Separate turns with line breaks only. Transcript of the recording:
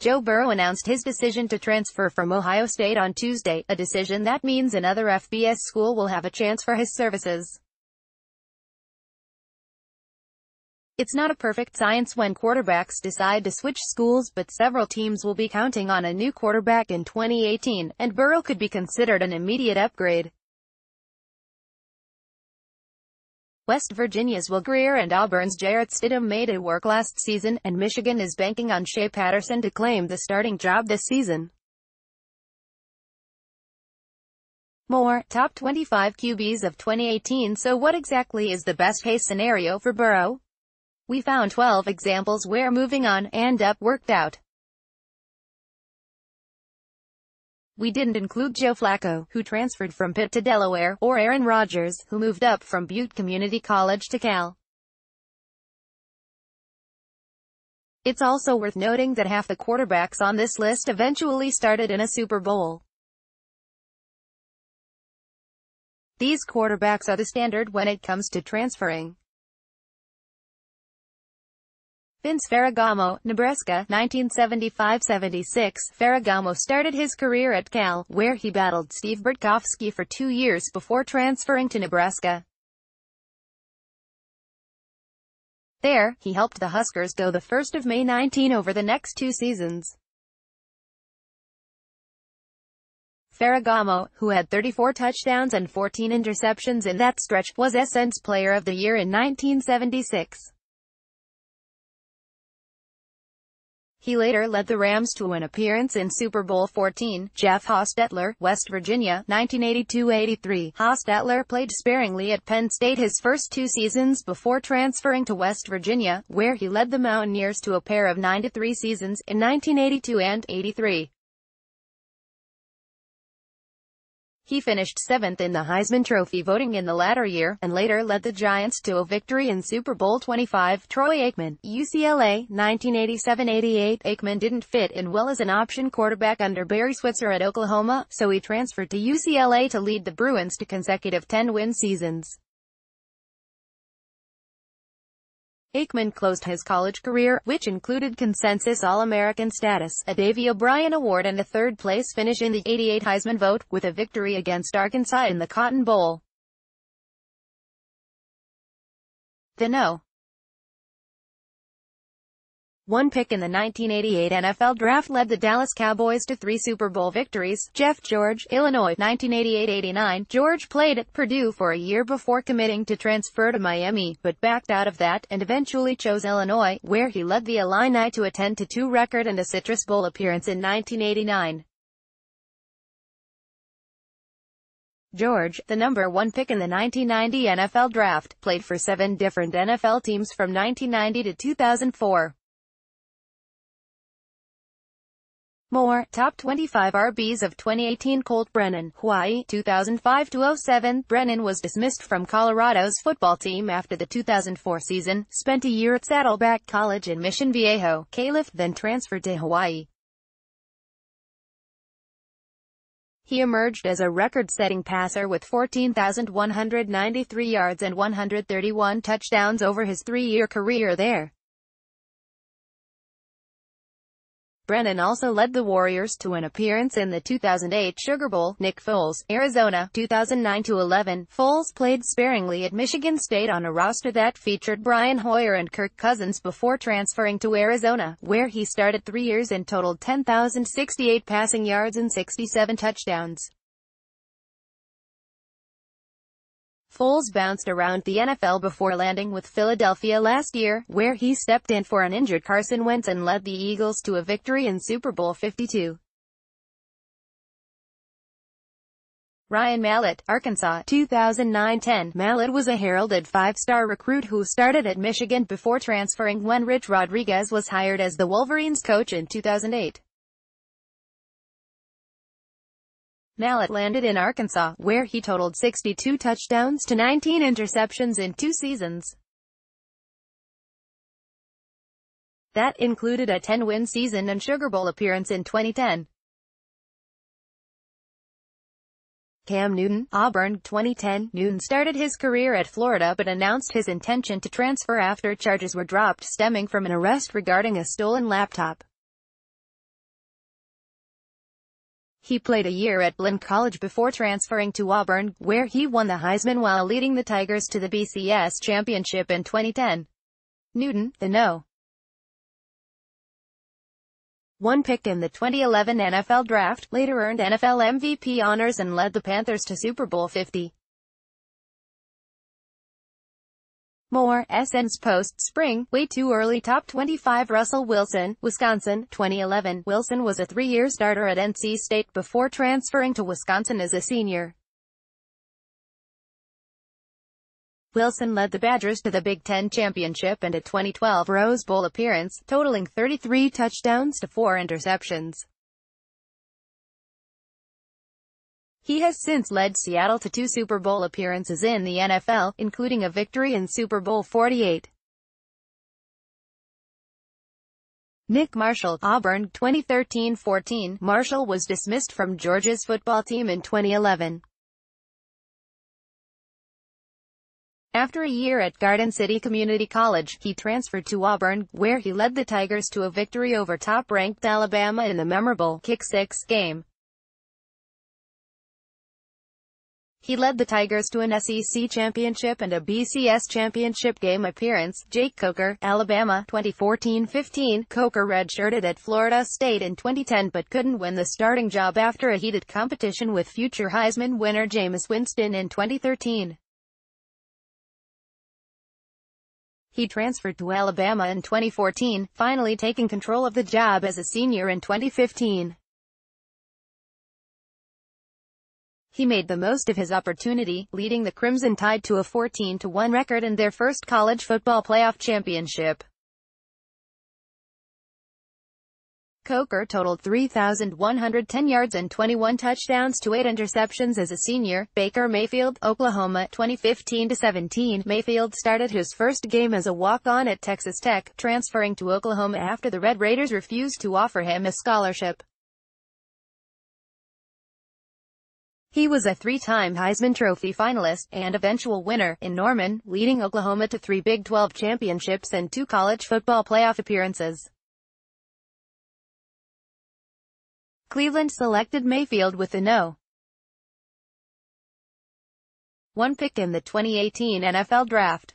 Joe Burrow announced his decision to transfer from Ohio State on Tuesday, a decision that means another FBS school will have a chance for his services. It's not a perfect science when quarterbacks decide to switch schools but several teams will be counting on a new quarterback in 2018, and Burrow could be considered an immediate upgrade. West Virginia's Will Grier and Auburn's Jarrett Stidham made it work last season, and Michigan is banking on Shea Patterson to claim the starting job this season. More, top 25 QBs of 2018 So what exactly is the best-case scenario for Burrow? We found 12 examples where moving on and up worked out. We didn't include Joe Flacco, who transferred from Pitt to Delaware, or Aaron Rodgers, who moved up from Butte Community College to Cal. It's also worth noting that half the quarterbacks on this list eventually started in a Super Bowl. These quarterbacks are the standard when it comes to transferring. Vince Ferragamo, Nebraska, 1975-76. Ferragamo started his career at Cal, where he battled Steve Bartkowski for two years before transferring to Nebraska. There, he helped the Huskers go the 1st of May 19 over the next two seasons. Ferragamo, who had 34 touchdowns and 14 interceptions in that stretch, was SN's Player of the Year in 1976. He later led the Rams to an appearance in Super Bowl XIV. Jeff Hostetler, West Virginia, 1982-83. Hostetler played sparingly at Penn State his first two seasons before transferring to West Virginia, where he led the Mountaineers to a pair of 9-3 seasons, in 1982 and 83. He finished seventh in the Heisman Trophy voting in the latter year, and later led the Giants to a victory in Super Bowl 25. Troy Aikman, UCLA, 1987-88 Aikman didn't fit in well as an option quarterback under Barry Switzer at Oklahoma, so he transferred to UCLA to lead the Bruins to consecutive 10-win seasons. Aikman closed his college career, which included consensus All-American status, a Davy O'Brien Award and a third-place finish in the 88 Heisman vote, with a victory against Arkansas in the Cotton Bowl. The no. One pick in the 1988 NFL Draft led the Dallas Cowboys to three Super Bowl victories. Jeff George, Illinois, 1988-89. George played at Purdue for a year before committing to transfer to Miami, but backed out of that, and eventually chose Illinois, where he led the Illini to a 10-2 record and a Citrus Bowl appearance in 1989. George, the number one pick in the 1990 NFL Draft, played for seven different NFL teams from 1990 to 2004. More, top 25 RBs of 2018 Colt Brennan, Hawaii, 2005-07 Brennan was dismissed from Colorado's football team after the 2004 season, spent a year at Saddleback College in Mission Viejo, Calif, then transferred to Hawaii. He emerged as a record-setting passer with 14,193 yards and 131 touchdowns over his three-year career there. Brennan also led the Warriors to an appearance in the 2008 Sugar Bowl. Nick Foles, Arizona, 2009-11. Foles played sparingly at Michigan State on a roster that featured Brian Hoyer and Kirk Cousins before transferring to Arizona, where he started three years and totaled 10,068 passing yards and 67 touchdowns. Foles bounced around the NFL before landing with Philadelphia last year, where he stepped in for an injured Carson Wentz and led the Eagles to a victory in Super Bowl 52. Ryan Mallett, Arkansas, 2009-10. Mallett was a heralded five-star recruit who started at Michigan before transferring when Rich Rodriguez was hired as the Wolverines coach in 2008. Mallett landed in Arkansas, where he totaled 62 touchdowns to 19 interceptions in two seasons. That included a 10-win season and Sugar Bowl appearance in 2010. Cam Newton, Auburn, 2010. Newton started his career at Florida but announced his intention to transfer after charges were dropped stemming from an arrest regarding a stolen laptop. He played a year at Blinn College before transferring to Auburn, where he won the Heisman while leading the Tigers to the BCS championship in 2010. Newton, the no. One pick in the 2011 NFL Draft, later earned NFL MVP honors and led the Panthers to Super Bowl 50. More, SN's post-spring, way too early top 25 Russell Wilson, Wisconsin, 2011. Wilson was a three-year starter at NC State before transferring to Wisconsin as a senior. Wilson led the Badgers to the Big Ten championship and a 2012 Rose Bowl appearance, totaling 33 touchdowns to 4 interceptions. He has since led Seattle to two Super Bowl appearances in the NFL, including a victory in Super Bowl 48. Nick Marshall, Auburn, 2013-14. Marshall was dismissed from Georgia's football team in 2011. After a year at Garden City Community College, he transferred to Auburn, where he led the Tigers to a victory over top-ranked Alabama in the memorable Kick Six game. He led the Tigers to an SEC championship and a BCS championship game appearance. Jake Coker, Alabama, 2014-15. Coker redshirted at Florida State in 2010 but couldn't win the starting job after a heated competition with future Heisman winner Jameis Winston in 2013. He transferred to Alabama in 2014, finally taking control of the job as a senior in 2015. He made the most of his opportunity, leading the Crimson Tide to a 14-1 record in their first college football playoff championship. Coker totaled 3,110 yards and 21 touchdowns to 8 interceptions as a senior. Baker Mayfield, Oklahoma, 2015-17. Mayfield started his first game as a walk-on at Texas Tech, transferring to Oklahoma after the Red Raiders refused to offer him a scholarship. He was a three-time Heisman Trophy finalist, and eventual winner, in Norman, leading Oklahoma to three Big 12 championships and two college football playoff appearances. Cleveland selected Mayfield with a no. 1 pick in the 2018 NFL Draft.